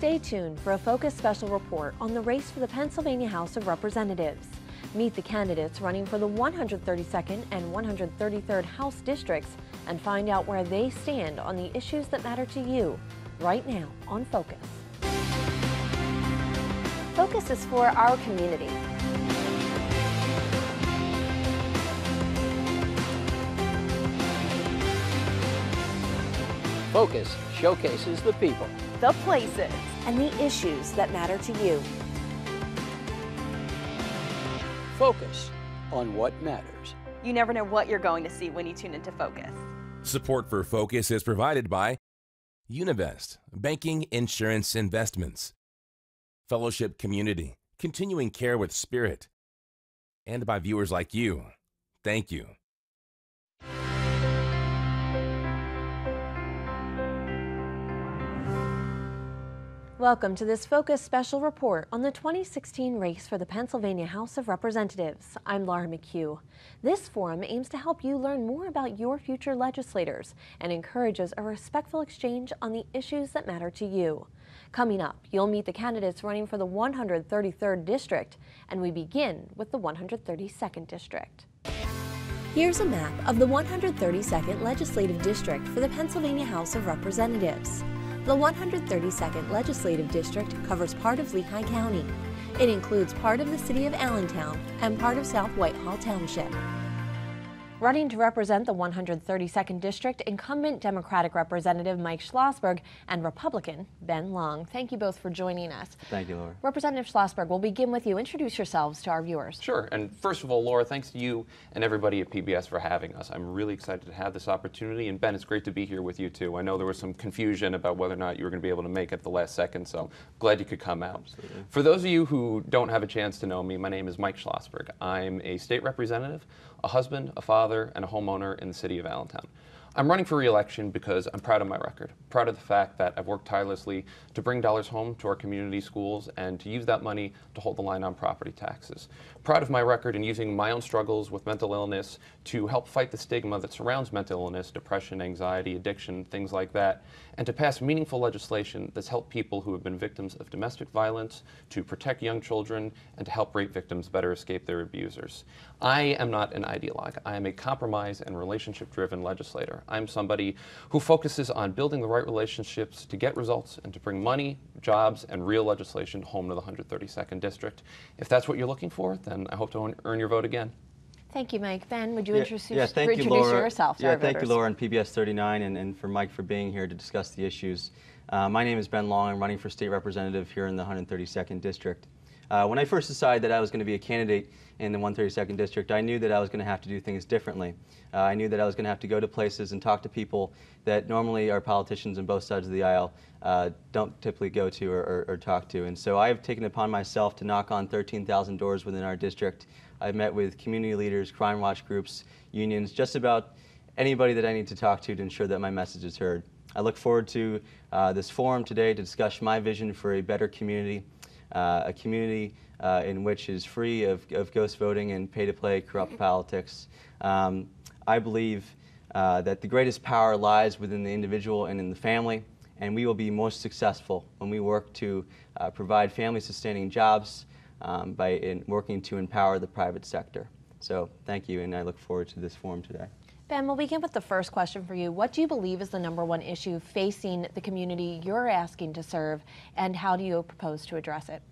Stay tuned for a Focus special report on the race for the Pennsylvania House of Representatives. Meet the candidates running for the 132nd and 133rd House districts and find out where they stand on the issues that matter to you right now on Focus. Focus is for our community. Focus showcases the people, the places, and the issues that matter to you. Focus on what matters. You never know what you're going to see when you tune into Focus. Support for Focus is provided by Univest, Banking, Insurance, Investments, Fellowship Community, Continuing Care with Spirit, and by viewers like you. Thank you. Welcome to this Focus special report on the 2016 race for the Pennsylvania House of Representatives. I'm Laura McHugh. This forum aims to help you learn more about your future legislators and encourages a respectful exchange on the issues that matter to you. Coming up, you'll meet the candidates running for the 133rd District, and we begin with the 132nd District. Here's a map of the 132nd Legislative District for the Pennsylvania House of Representatives. The 132nd Legislative District covers part of Lehigh County. It includes part of the city of Allentown and part of South Whitehall Township. Running to represent the 132nd District, incumbent Democratic Representative Mike Schlossberg and Republican Ben Long. Thank you both for joining us. Thank you, Laura. Representative Schlossberg, we'll begin with you. Introduce yourselves to our viewers. Sure. And first of all, Laura, thanks to you and everybody at PBS for having us. I'm really excited to have this opportunity. And Ben, it's great to be here with you too. I know there was some confusion about whether or not you were going to be able to make it at the last second, so glad you could come out. Absolutely. For those of you who don't have a chance to know me, my name is Mike Schlossberg. I'm a state representative a husband, a father, and a homeowner in the city of Allentown. I'm running for re-election because I'm proud of my record, proud of the fact that I've worked tirelessly to bring dollars home to our community schools and to use that money to hold the line on property taxes. Proud of my record in using my own struggles with mental illness to help fight the stigma that surrounds mental illness, depression, anxiety, addiction, things like that, and to pass meaningful legislation that's helped people who have been victims of domestic violence, to protect young children, and to help rape victims better escape their abusers. I am not an ideologue. I am a compromise and relationship-driven legislator. I'm somebody who focuses on building the right relationships to get results and to bring money, jobs, and real legislation home to the 132nd District. If that's what you're looking for, then I hope to earn your vote again. Thank you, Mike. Ben, would you yeah, introduce, yeah, thank introduce you, Laura. yourself yeah, thank voters. you, Laura, and PBS 39, and, and for Mike for being here to discuss the issues. Uh, my name is Ben Long. I'm running for state representative here in the 132nd District. Uh, when I first decided that I was going to be a candidate in the 132nd District, I knew that I was going to have to do things differently. Uh, I knew that I was going to have to go to places and talk to people that normally our politicians on both sides of the aisle uh, don't typically go to or, or, or, talk to. And so I have taken upon myself to knock on 13,000 doors within our district. I've met with community leaders, crime watch groups, unions, just about anybody that I need to talk to to ensure that my message is heard. I look forward to uh, this forum today to discuss my vision for a better community a community uh, in which is free of, of ghost voting and pay-to-play corrupt politics. Um, I believe uh, that the greatest power lies within the individual and in the family, and we will be most successful when we work to uh, provide family-sustaining jobs um, by working to empower the private sector. So thank you, and I look forward to this forum today. Ben, we'll begin with the first question for you. What do you believe is the number one issue facing the community you're asking to serve, and how do you propose to address it?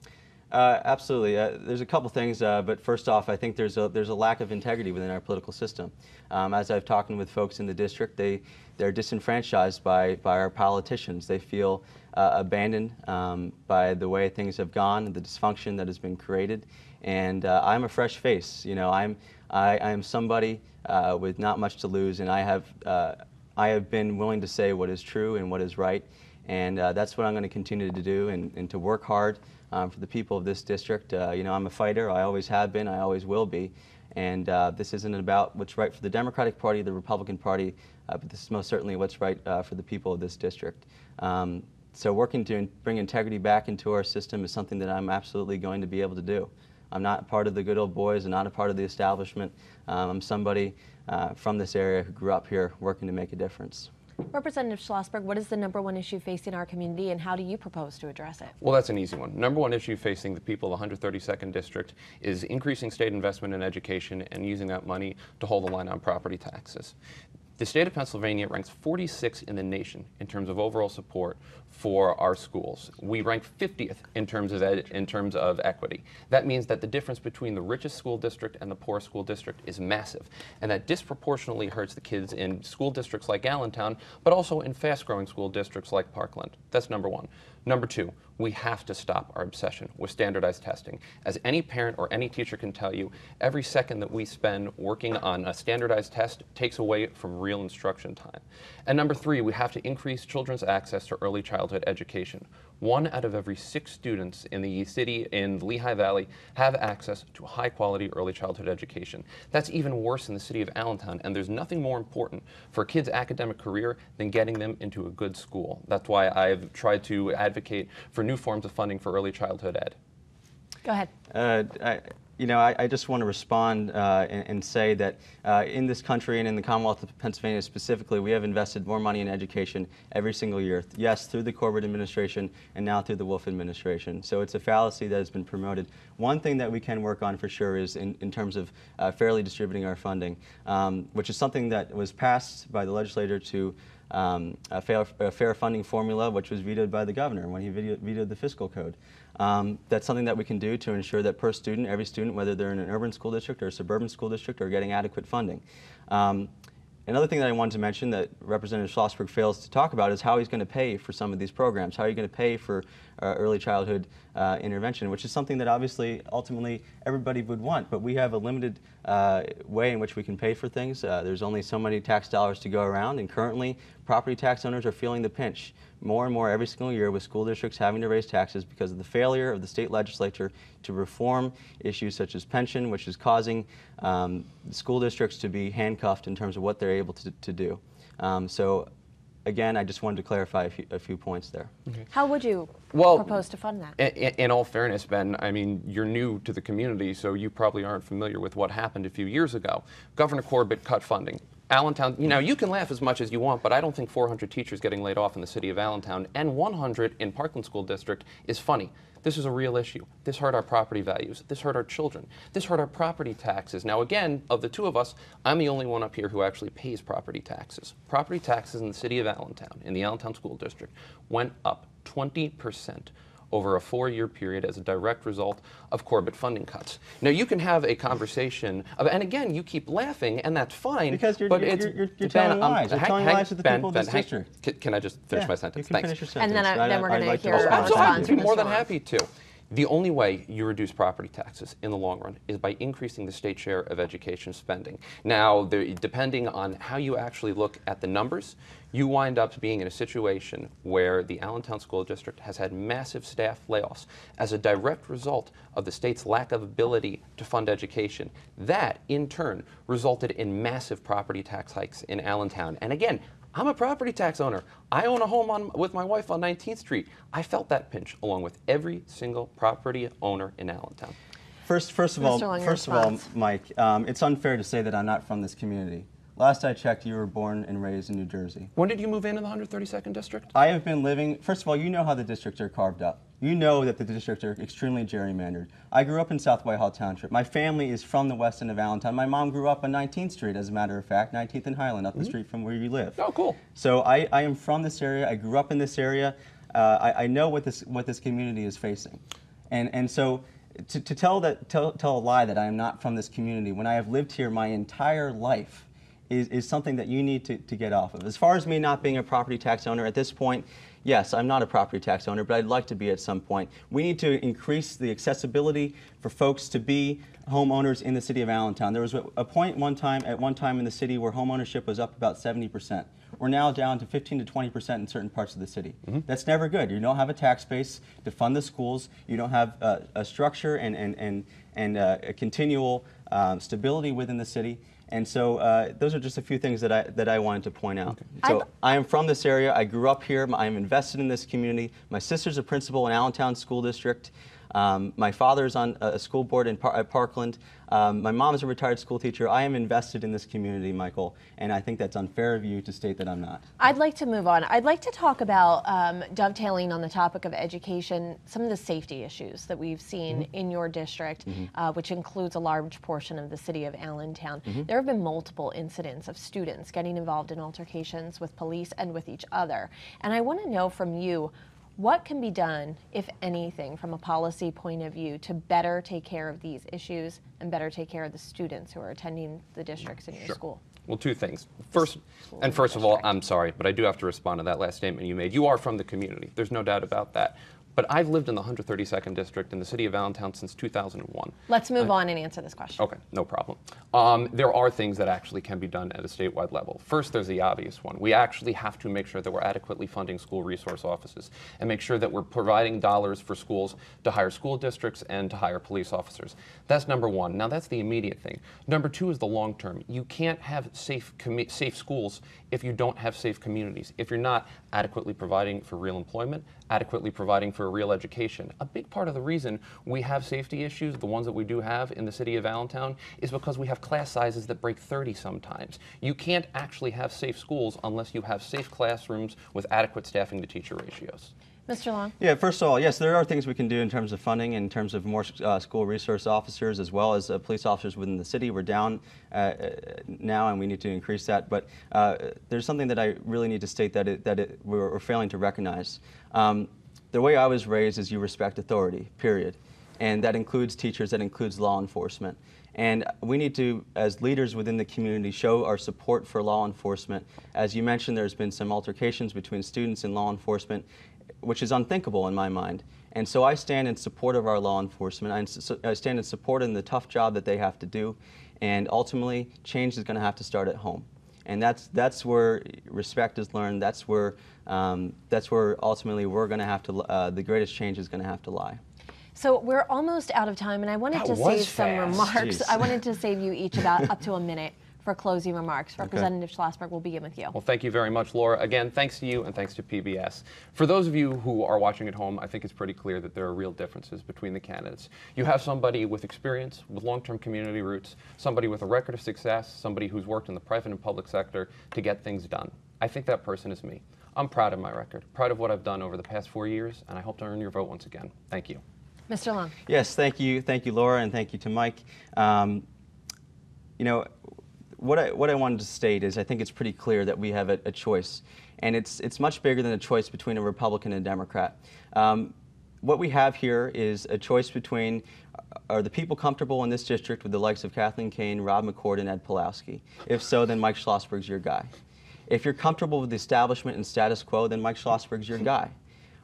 Uh, absolutely. Uh, there's a couple things, uh, but first off, I think there's a there's a lack of integrity within our political system. Um, as I've talked with folks in the district, they they're disenfranchised by by our politicians. They feel uh, abandoned um, by the way things have gone, the dysfunction that has been created. And uh, I'm a fresh face. You know, I'm I, I am somebody uh, with not much to lose, and I have, uh, I have been willing to say what is true and what is right, and uh, that's what I'm going to continue to do and, and to work hard um, for the people of this district. Uh, you know, I'm a fighter. I always have been. I always will be. And uh, this isn't about what's right for the Democratic Party, the Republican Party, uh, but this is most certainly what's right for the people of this district. Um, so working to bring integrity back into our system is something that I'm absolutely going to be able to do. I'm not part of the good old boys and not a part of the establishment. Um, I'm somebody uh, from this area who grew up here working to make a difference. Representative Schlossberg, what is the number one issue facing our community and how do you propose to address it? Well, that's an easy one. Number one issue facing the people of the 132nd District is increasing state investment in education and using that money to hold the line on property taxes. The state of Pennsylvania ranks 46 in the nation in terms of overall support for our schools. We rank 50th in terms of ed, in terms of equity. That means that the difference between the richest school district and the poorest school district is massive, and that disproportionately hurts the kids in school districts like Allentown, but also in fast-growing school districts like Parkland. That's number one. Number two, we have to stop our obsession with standardized testing. As any parent or any teacher can tell you, every second that we spend working on a standardized test takes away from real instruction time. And number three, we have to increase children's access to early childhood education. One out of every six students in the city in the Lehigh Valley have access to high quality early childhood education. That's even worse in the city of Allentown, and there's nothing more important for a kid's academic career than getting them into a good school. That's why I've tried to advocate for new forms of funding for early childhood ed. Go ahead. Uh, I, you know, I, I, just want to respond uh, and, and, say that uh, in this country and in the Commonwealth of Pennsylvania specifically, we have invested more money in education every single year. Yes, through the Corbett administration and now through the Wolf administration. So it's a fallacy that has been promoted. One thing that we can work on for sure is in, in terms of uh, fairly distributing our funding, um, which is something that was passed by the legislature to um, a, fair, a, fair, funding formula, which was vetoed by the governor when he vetoed, vetoed the fiscal code. Um, that's something that we can do to ensure that per student, every student, whether they're in an urban school district or a suburban school district, are getting adequate funding. Um, Another thing that I wanted to mention that Representative Schlossberg fails to talk about is how he's going to pay for some of these programs. How are you going to pay for uh, early childhood uh, intervention, which is something that obviously ultimately everybody would want, but we have a limited uh, way in which we can pay for things. Uh, there's only so many tax dollars to go around, and currently property tax owners are feeling the pinch more and more every single year with school districts having to raise taxes because of the failure of the state legislature to reform issues such as pension, which is causing um, school districts to be handcuffed in terms of what they're able to, to do. Um, so again, I just wanted to clarify a few, a few points there. Okay. How would you well, propose to fund that? In, in, all fairness, Ben, I mean, you're new to the community, so you probably aren't familiar with what happened a few years ago. Governor Corbett cut funding Allentown, you know, you can laugh as much as you want, but I don't think 400 teachers getting laid off in the city of Allentown and 100 in Parkland School District is funny. This is a real issue. This hurt our property values. This hurt our children. This hurt our property taxes. Now, again, of the two of us, I'm the only one up here who actually pays property taxes. Property taxes in the city of Allentown, in the Allentown School District, went up 20 percent over a four-year period as a direct result of Corbett funding cuts. Now you can have a conversation, of, and again, you keep laughing, and that's fine. Because you're, but you're, it's, you're, you're ben, telling lies. You're telling lies to the ben, people of ben, this district. Can, can, I just finish yeah, my sentence? You can Thanks. finish your sentence. And then, I, uh, then we're going to hear a response. I'd be more than happy to. The only way you reduce property taxes in the long run is by increasing the state share of education spending. Now, depending on how you actually look at the numbers, you wind up being in a situation where the Allentown School District has had massive staff layoffs as a direct result of the state's lack of ability to fund education. That, in turn, resulted in massive property tax hikes in Allentown. And again, I'm a property tax owner. I own a home on, with my wife on 19th Street. I felt that pinch along with every single property owner in Allentown. First, first of all, first of all, Mike, um, it's unfair to say that I'm not from this community. Last I checked, you were born and raised in New Jersey. When did you move into the 132nd district? I have been living, first of all, you know how the districts are carved up. You know that the districts are extremely gerrymandered. I grew up in South Whitehall Township. My family is from the west end of Allentown. My mom grew up on 19th Street, as a matter of fact, 19th and Highland, up mm -hmm. the mm-hmm. street from where you live. Oh, cool. So I, I am from this area. I grew up in this area. Uh, I, I know what this, what this community is facing. And, and so to, to tell, that, tell, tell a lie that I am not from this community when I have lived here my entire life is, is something that you need to, to get off of. As far as me not being a property tax owner at this point, yes, I'm not a property tax owner, but I'd like to be at some point. We need to increase the accessibility for folks to be homeowners in the city of Allentown. There was a point one time at one time in the city where homeownership was up about 70%. We're now down to 15 to 20% in certain parts of the city. Mm -hmm. That's never good. You don't have a tax base to fund the schools. You don't have uh, a structure and, and, and, and uh, a continual uh, stability within the city. And so uh, those are just a few things that I, that I wanted to point out. Okay. So i am from this area. I grew up here. I am invested in this community. My sister's a principal in Allentown School District. Um, my father's on a school board in Par- at Parkland. Um, my mom is a retired school teacher. I am invested in this community, Michael, and I think that's unfair of you to state that I'm not. I'd like to move on. I'd like to talk about um, dovetailing on the topic of education, some of the safety issues that we've seen in your district, uh, which includes a large portion of the city of Allentown. There have been multiple incidents of students getting involved in altercations with police and with each other. And I want to know from you. What can be done, if anything, from a policy point of view to better take care of these issues and better take care of the students who are attending the districts in your school? Well, two things. First, and first of all. I'm sorry, but I do have to respond to that last statement you made. You are from the community. There's no doubt about that. But I've lived in the 132nd district in the city of Allentown since 2001. Let's move on and answer this question. Okay, no problem. Um, there are things that actually can be done at a statewide level. First, there's the obvious one. We actually have to make sure that we're adequately funding school resource offices and make sure that we're providing dollars for schools to hire school districts and to hire police officers. That's number one. Now, that's the immediate thing. Number two is the long term. You can't have safe, safe schools if you don't have safe communities, if you're not adequately providing for real employment, adequately providing for a real education. A big part of the reason we have safety issues, the ones that we do have in the city of Allentown, is because we have class sizes that break 30 sometimes. You can't actually have safe schools unless you have safe classrooms with adequate staffing to teacher ratios. Mr. Long? Yeah, first of all, yes, there are things we can do in terms of funding, in terms of more uh, school resource officers as well as uh, police officers within the city. We're down uh, uh, now, and we need to increase that. But uh, there's something that I really need to state that it, that it, we're, failing to recognize. Um, the way I was raised is you respect authority, period, and that includes teachers, that includes law enforcement. And we need to, as leaders within the community, show our support for law enforcement. As you mentioned, there's been some altercations between students and law enforcement, which is unthinkable in my mind. And so I stand in support of our law enforcement. I stand in support in the tough job that they have to do. And ultimately, change is going to have to start at home. And that's, that's where respect is learned. That's where, um, that's where ultimately we're going to have to, uh, the greatest change is going to have to lie. So we're almost out of time, and I wanted That to was save some remarks. Jeez. I wanted to save you each about up to a minute for closing remarks. Representative Schlossberg, we'll begin with you. Well, thank you very much, Laura. Again, thanks to you and thanks to PBS. For those of you who are watching at home, I think it's pretty clear that there are real differences between the candidates. You have somebody with experience, with long term community roots, somebody with a record of success, somebody who's worked in the private and public sector to get things done. I think that person is me. I'm proud of my record, proud of what I've done over the past four years, and I hope to earn your vote once again. Thank you. Mr. Long. Yes, thank you, thank you, Laura, and thank you to Mike. Um, you know, what I, what I wanted to state is I think it's pretty clear that we have a, a choice, and it's, it's much bigger than a choice between a Republican and a Democrat. Um, what we have here is a choice between uh, are the people comfortable in this district with the likes of Kathleen Kane, Rob McCord, and Ed Pawlowski? If so, then Mike Schlossberg's your guy. If you're comfortable with the establishment and status quo, then Mike Schlossberg's your guy.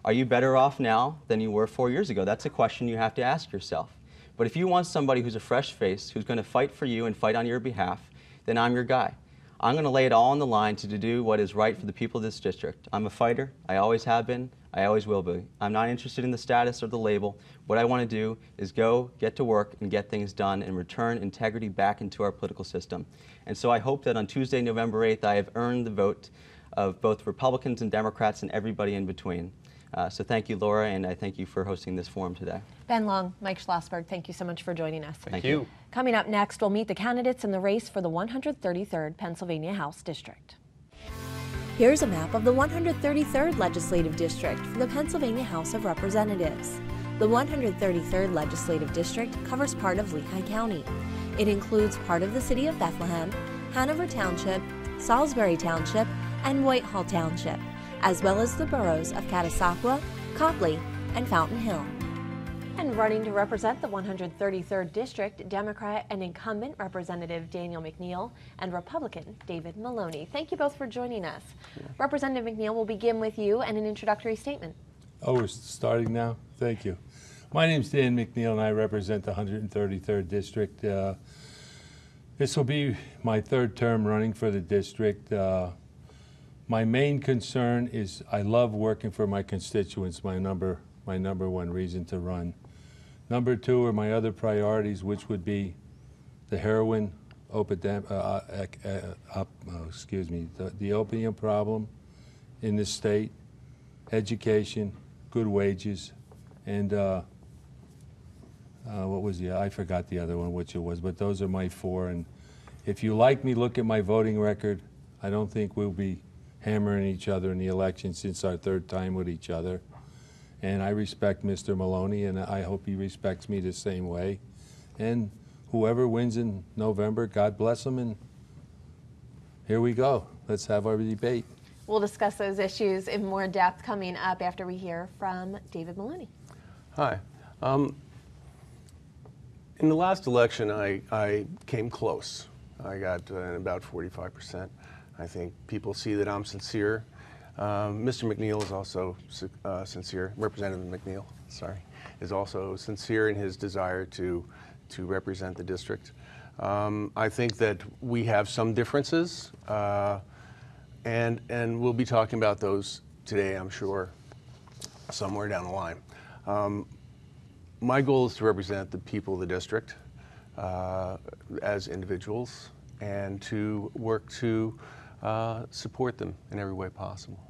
Are you better off now than you were four years ago? That's a question you have to ask yourself. But if you want somebody who's a fresh face, who's going to fight for you and fight on your behalf, then I'm your guy. I'm going to lay it all on the line to do what is right for the people of this district. I'm a fighter. I always have been. I always will be. I'm not interested in the status or the label. What I want to do is go, get to work, and get things done and return integrity back into our political system. And so I hope that on Tuesday, November 8th, I have earned the vote of both Republicans and Democrats and everybody in between. Uh, so thank you, Laura, and I thank you for hosting this forum today. Ben Long, Mike Schlossberg, thank you so much for joining us. Thank you. Coming up next, we'll meet the candidates in the race for the 133rd Pennsylvania House District. Here's a map of the 133rd Legislative District for the Pennsylvania House of Representatives. The 133rd Legislative District covers part of Lehigh County. It includes part of the city of Bethlehem, Hanover Township, Salisbury Township, and Whitehall Township, as well as the boroughs of Catasauqua, Coplay, and Fountain Hill. And running to represent the 133rd District, Democrat and incumbent Representative Daniel McNeil and Republican David Maloney. Thank you both for joining us. Representative McNeil will begin with you and an introductory statement. Oh, we're starting now? Thank you. My name's Dan McNeil, and I represent the 133rd District. Uh, This will be my third term running for the district. Uh, My main concern is I love working for my constituents, my number, my number one reason to run. Number two are my other priorities, which would be the heroin opidem, uh, uh, uh, oh, excuse me, the the opium problem in this state, education, good wages, and uh, uh, what was the, I forgot the other one, which it was, but those are my four. And if you like me, look at my voting record. I don't think we'll be hammering each other in the election since our third time with each other. And I respect Mr. Maloney, and I hope he respects me the same way. And whoever wins in November, God bless him, and here we go. Let's have our debate. We'll discuss those issues in more depth coming up after we hear from David Maloney. Hi. Um, in the last election, I, I came close. I got uh, about 45%. I think people see that I'm sincere. Um, Mr. McNeil is also uh, sincere. Representative McNeil, sorry, is also sincere in his desire to, to represent the district. Um, I think that we have some differences, uh, and, and we'll be talking about those today, I'm sure, somewhere down the line. Um, my goal is to represent the people of the district uh, as individuals and to work to uh, support them in every way possible.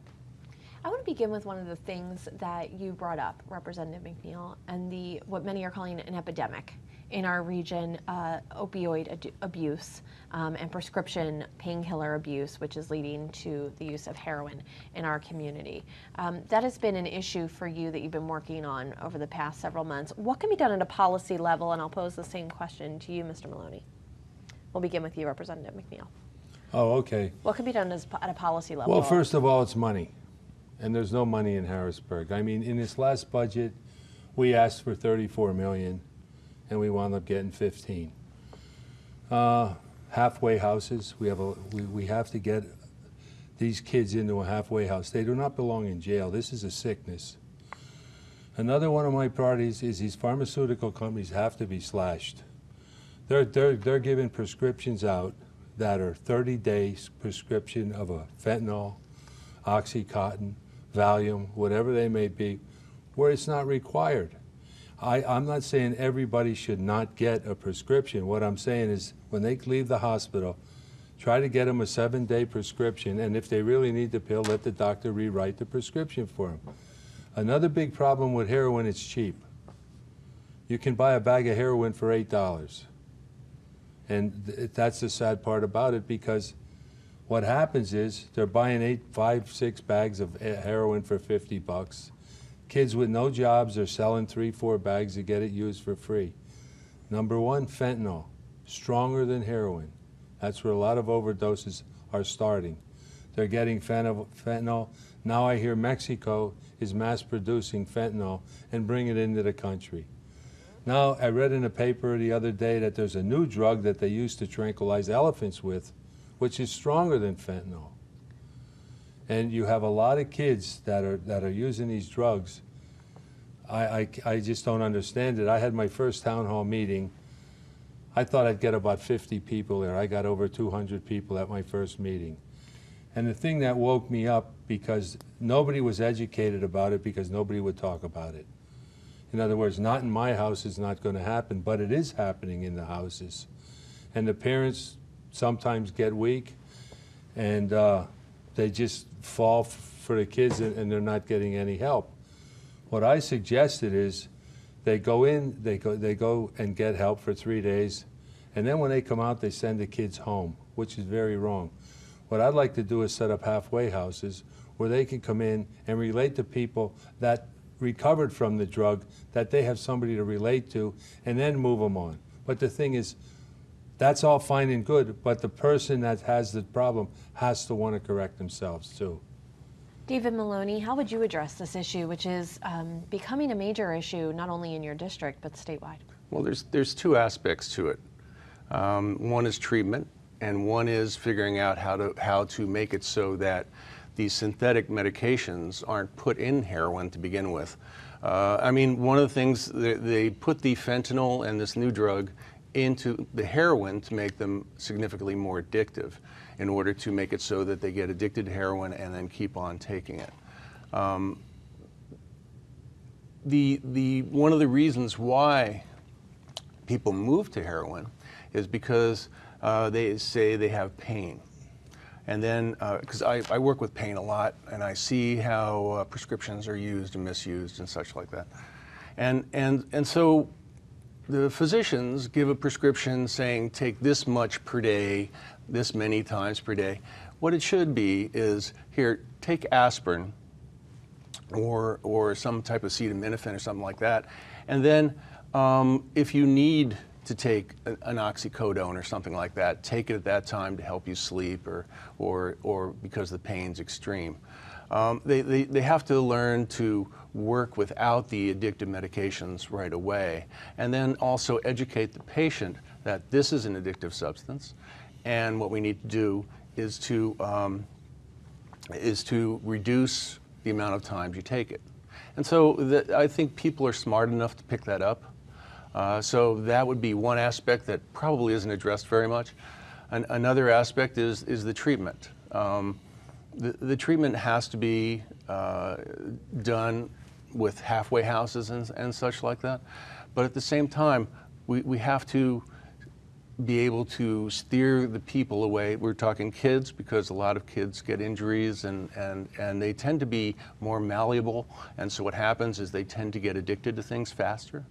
I want to begin with one of the things that you brought up, Representative McNeil, and the what many are calling an epidemic in our region, uh, opioid abuse um, and prescription painkiller abuse, which is leading to the use of heroin in our community. Um, that has been an issue for you that you've been working on over the past several months. What can be done at a policy level? And I'll pose the same question to you, Mr. Maloney. We'll begin with you, Representative McNeil. Oh, okay. What can be done as, at a policy level? Well, first of all, it's money. And there's no money in Harrisburg. I mean, in this last budget, we asked for 34 million and we wound up getting 15. Uh, halfway houses, we have, a, we, we have to get these kids into a halfway house. They do not belong in jail. This is a sickness. Another one of my priorities is these pharmaceutical companies have to be slashed. They're, they're, they're giving prescriptions out that are 30 days prescription of a fentanyl, Oxycontin, Valium, whatever they may be, where it's not required. I, I'm not saying everybody should not get a prescription. What I'm saying is when they leave the hospital, try to get them a seven day prescription, and if they really need the pill, let the doctor rewrite the prescription for them. Another big problem with heroin, it's cheap. You can buy a bag of heroin for $8. And th- that's the sad part about it because what happens is they're buying eight, five, six bags of he- heroin for 50 bucks. Kids with no jobs are selling three, four bags to get it used for free. Number one, fentanyl, stronger than heroin. That's where a lot of overdoses are starting. They're getting fentanyl. Now I hear Mexico is mass producing fentanyl and bringing it into the country. Now, I read in a paper the other day that there's a new drug that they use to tranquilize elephants with, which is stronger than fentanyl. And you have a lot of kids that are, that are using these drugs. I, I, I just don't understand it. I had my first town hall meeting. I thought I'd get about 50 people there. I got over 200 people at my first meeting. And the thing that woke me up because nobody was educated about it because nobody would talk about it. In other words, not in my house is not going to happen, but it is happening in the houses. And the parents sometimes get weak and uh, they just fall for the kids and, and they're not getting any help. What I suggested is they go in, they go, they go and get help for three days, and then when they come out, they send the kids home, which is very wrong. What I'd like to do is set up halfway houses where they can come in and relate to people that recovered from the drug, that they have somebody to relate to, and then move them on. But the thing is, that's all fine and good, but the person that has the problem has to want to correct themselves too. David Maloney, how would you address this issue, which is um, becoming a major issue not only in your district but statewide? Well, there's, there's two aspects to it. Um, one is treatment, and one is figuring out how to, how to make it so that these synthetic medications aren't put in heroin to begin with. Uh, I mean, one of the things, they, they put the fentanyl and this new drug into the heroin to make them significantly more addictive in order to make it so that they get addicted to heroin and then keep on taking it. Um, the, the, one of the reasons why people move to heroin is because uh, they say they have pain. And then, because I, I work with pain a lot, and I see how uh, prescriptions are used and misused and such like that. And, and, and so the physicians give a prescription saying take this much per day, this many times per day. What it should be is here, take aspirin or, or some type of acetaminophen or something like that. And then um, if you need to take an oxycodone or something like that, take it at that time to help you sleep or, or, or because the pain's extreme. Um, they, they, they have to learn to work without the addictive medications right away, and then also educate the patient that this is an addictive substance, and what we need to do is to um, is to reduce the amount of times you take it. And so the, I think people are smart enough to pick that up. Uh, so that would be one aspect that probably isn't addressed very much. An, another aspect is, is the treatment. Um, the, the treatment has to be uh, done with halfway houses and, and such like that. But at the same time, we, we have to be able to steer the people away. We're talking kids because a lot of kids get injuries and, and, and they tend to be more malleable. And so what happens is they tend to get addicted to things faster.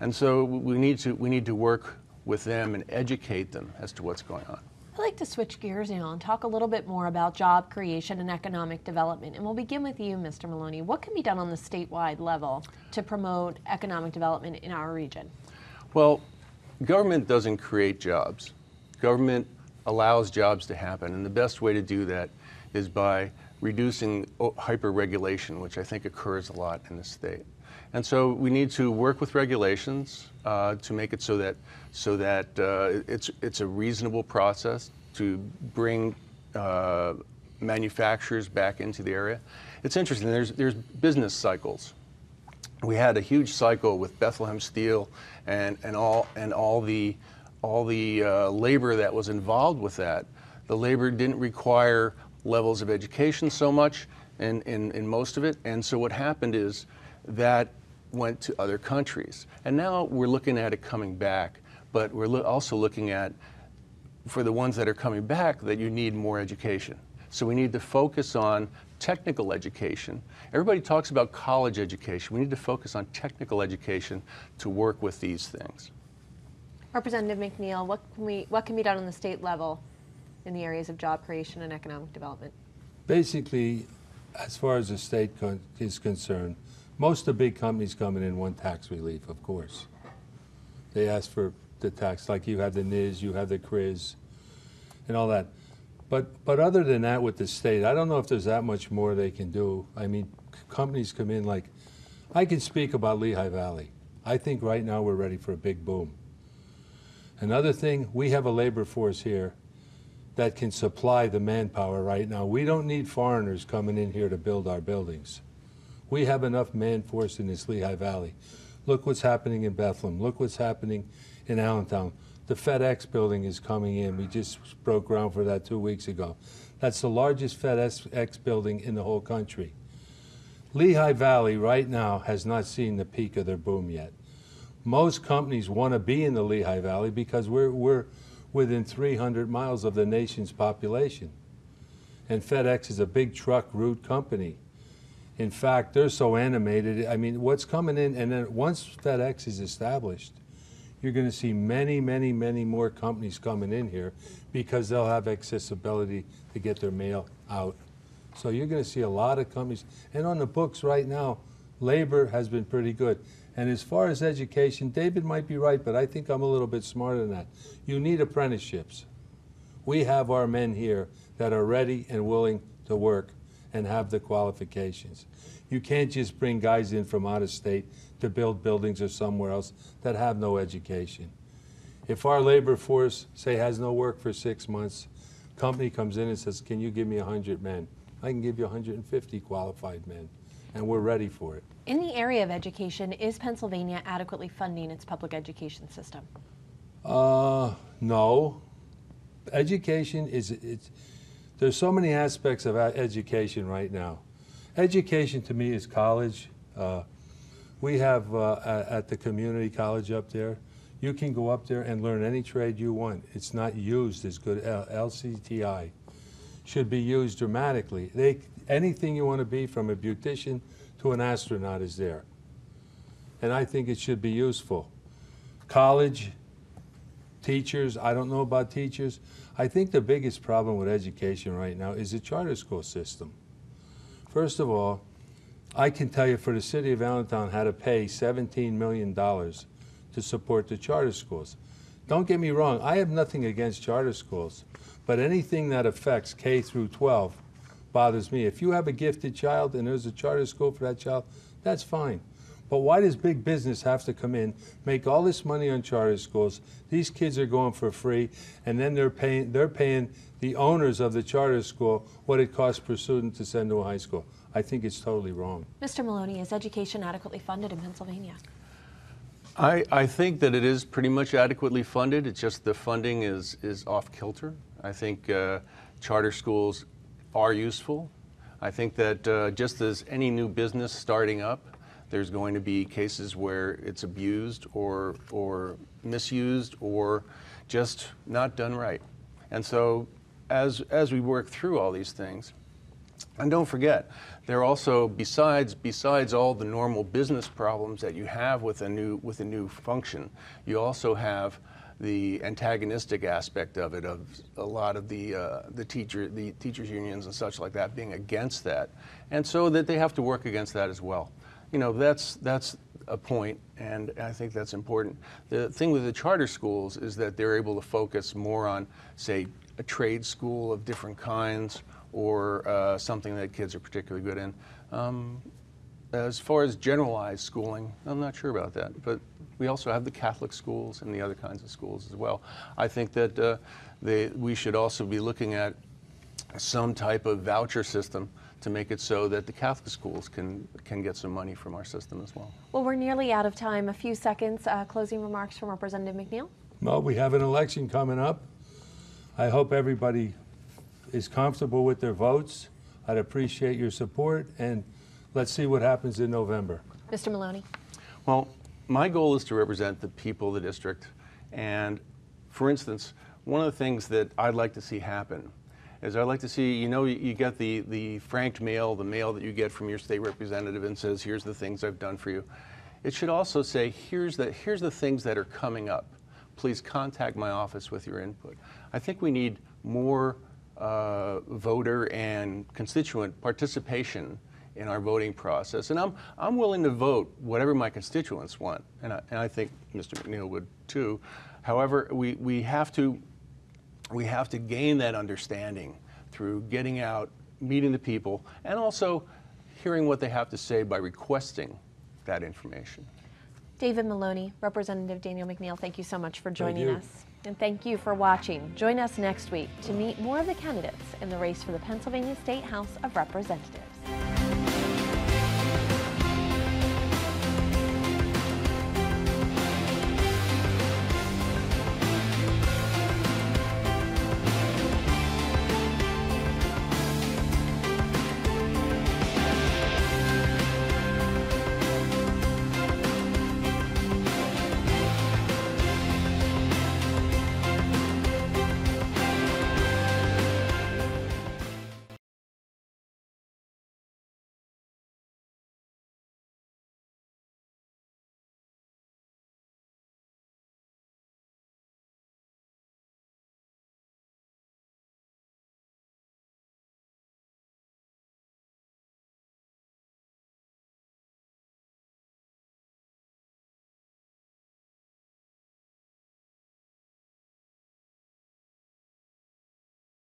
And so we need to, we need to work with them and educate them as to what's going on. I'd like to switch gears now and talk a little bit more about job creation and economic development. And we'll begin with you, Mr. Maloney. What can be done on the statewide level to promote economic development in our region? Well, government doesn't create jobs. Government allows jobs to happen, and the best way to do that is by reducing hyper-regulation, which I think occurs a lot in the state. And so we need to work with regulations uh, to make it so that so that uh, it's it's a reasonable process to bring uh, manufacturers back into the area. It's interesting. There's there's business cycles. We had a huge cycle with Bethlehem Steel and and all and all the all the uh, labor that was involved with that. The labor didn't require levels of education so much in, in, in most of it. And so what happened is that went to other countries. And now we're looking at it coming back, but we're lo- also looking at, for the ones that are coming back, that you need more education. So we need to focus on technical education. Everybody talks about college education. We need to focus on technical education to work with these things. Representative McNeil, what can, we, what can be done on the state level in the areas of job creation and economic development? Basically, as far as the state con- is concerned, most of the big companies coming in want tax relief, of course. They ask for the tax, like you have the NIS, you have the CRIS, and all that. But, but other than that, with the state, I don't know if there's that much more they can do. I mean, companies come in like, I can speak about Lehigh Valley. I think right now we're ready for a big boom. Another thing, we have a labor force here that can supply the manpower right now. We don't need foreigners coming in here to build our buildings. We have enough man force in this Lehigh Valley. Look what's happening in Bethlehem. Look what's happening in Allentown. The FedEx building is coming in. We just broke ground for that two weeks ago. That's the largest FedEx building in the whole country. Lehigh Valley right now has not seen the peak of their boom yet. Most companies want to be in the Lehigh Valley because we're, we're within 300 miles of the nation's population. And FedEx is a big truck route company. In fact, they're so animated. I mean, what's coming in, and then once FedEx is established, you're going to see many, many, many more companies coming in here because they'll have accessibility to get their mail out. So you're going to see a lot of companies. And on the books right now, labor has been pretty good. And as far as education, David might be right, but I think I'm a little bit smarter than that. You need apprenticeships. We have our men here that are ready and willing to work and have the qualifications. You can't just bring guys in from out of state to build buildings or somewhere else that have no education. If our labor force, say, has no work for six months, company comes in and says, can you give me 100 men? I can give you 150 qualified men, and we're ready for it. In the area of education, is Pennsylvania adequately funding its public education system? Uh, no. Education is, it's, there's so many aspects of education right now. Education to me is college. Uh, we have uh, at, the community college up there, you can go up there and learn any trade you want. It's not used as good. LCTI should be used dramatically. They, anything you want to be, from a beautician to an astronaut, is there. And I think it should be useful. college, teachers, I don't know about teachers. I think the biggest problem with education right now is the charter school system. First of all, I can tell you for the city of Allentown had to pay $17 million to support the charter schools. Don't get me wrong, I have nothing against charter schools, but anything that affects K through 12 bothers me. If you have a gifted child and there's a charter school for that child, that's fine. But why does big business have to come in, make all this money on charter schools? These kids are going for free, and then they're paying they're paying the owners of the charter school what it costs per student to send to a high school. I think it's totally wrong. Mr. Maloney, is education adequately funded in Pennsylvania? I, I think that it is pretty much adequately funded. It's just the funding is, is off kilter. I think uh, charter schools are useful. I think that uh, just as any new business starting up, there's going to be cases where it's abused or, or misused or just not done right. And so as, as we work through all these things, and don't forget, there are also besides besides all the normal business problems that you have with a new with a new function, you also have the antagonistic aspect of it of a lot of the uh, the teacher the teachers unions and such like that being against that, and so that they have to work against that as well. You know that's that's a point, and I think that's important. The thing with the charter schools is that they're able to focus more on, say, a trade school of different kinds or uh, something that kids are particularly good in. Um, as far as generalized schooling, I'm not sure about that, but we also have the Catholic schools and the other kinds of schools as well. I think that uh, they, we should also be looking at some type of voucher system to make it so that the Catholic schools can, can get some money from our system as well. Well, we're nearly out of time. A few seconds, uh, closing remarks from Representative McNeil. Well, we have an election coming up. I hope everybody is comfortable with their votes. I'd appreciate your support, and let's see what happens in November. Mr. Maloney. Well, my goal is to represent the people of the district. And for instance, one of the things that I'd like to see happen is I'd like to see, you know, you get the, the franked mail, the mail that you get from your state representative and says, here's the things I've done for you. It should also say, here's the, here's the things that are coming up. Please contact my office with your input. I think we need more uh, voter and constituent participation in our voting process. And I'm, I'm willing to vote whatever my constituents want, and I, and I think Mr. McNeil would too. However, we, we, have to, we have to gain that understanding through getting out, meeting the people, and also hearing what they have to say by requesting that information. David Maloney, Representative Daniel McNeil, thank you so much for joining us. And thank you for watching. Join us next week to meet more of the candidates in the race for the Pennsylvania State House of Representatives.